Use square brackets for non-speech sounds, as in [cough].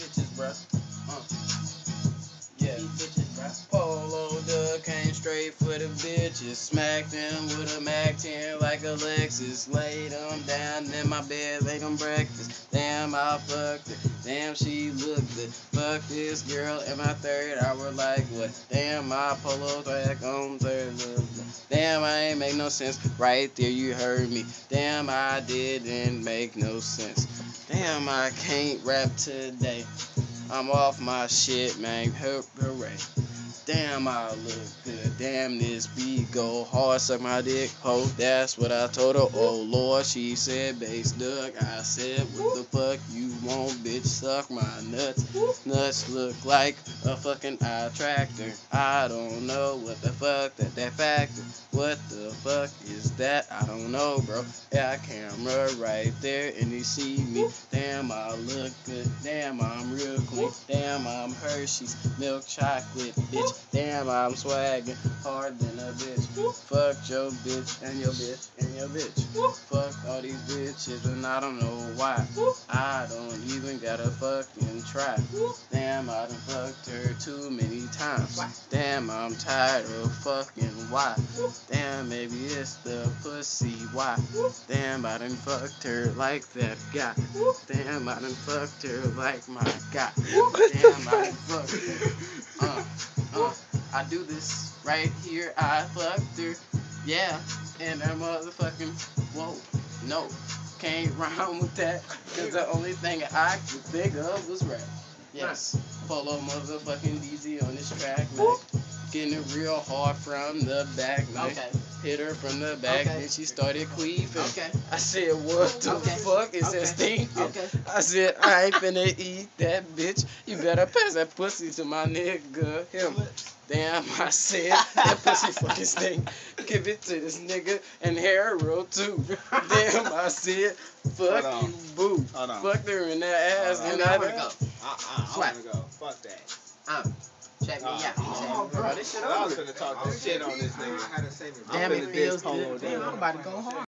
bitches, bruh. Uh. Yeah. These bitches, bruh. Polo Dub came straight for the bitches. Smacked them with a 10 like a Lexus. Laid them down in my bed, laid them breakfast. Damn, I fucked her. Damn, she looked good. Fuck this girl in my third hour, like what? Damn, my polo track on third. Damn, I ain't make no sense. Right there, you heard me. Damn, I didn't make no sense. Damn, I can't rap today. I'm off my shit, man. Hooray. Damn, I look good. Damn, this beat go hard. Suck my dick, ho. That's what I told her. Oh, Lord, she said, bass duck. I said, what the fuck you want, bitch? Suck my nuts. Nuts look like a fucking eye tractor. I don't know what the fuck that that factor. What the fuck is that? I don't know, bro. Yeah, camera right there, and they see me. Damn, I look good. Damn, I'm real clean. Damn, I'm Hershey's milk chocolate, bitch. Damn, I'm swagging hard than a bitch. Fuck your bitch and your bitch and your bitch. Fuck all these bitches, and I don't know why. I don't even gotta fucking try. Damn, I done fucked her too many times. Damn, I'm tired of fucking why. Damn, maybe it's the pussy why. Damn, I done fucked her like that guy. Damn, I done fucked her like my guy. Damn, I done fucked her. [laughs] Uh, uh, I do this right here. I fucked her. Yeah, and that motherfucking whoa, no, can't rhyme with that. Cause the only thing I could think of was rap. Yes, Polo motherfucking DZ on this track, man. Getting it real hard from the back, man. Okay. Hit her from the back, Okay. then she started queefing. Okay. I said, what the Okay. fuck is Okay. that stinking? Okay. I said, I ain't finna eat that bitch. You better pass that pussy to my nigga. Him. Damn, I said that pussy [laughs] fucking stink. Give it to this nigga and hair Harold too. Damn, I said, fuck Hold on. you, boo. Hold on. Fucked her in that ass Hold and on. I I wanna go. Uh-uh, I Swag. wanna go. Fuck that. Um, check me out. oh, Check me out. this shit I was over. finna talk this shit on this nigga. I had to save it. Damn, it feels diss good. Damn, I'm about to go hard.